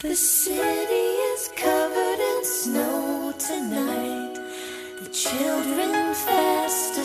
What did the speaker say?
The city is covered in snow tonight. The children fast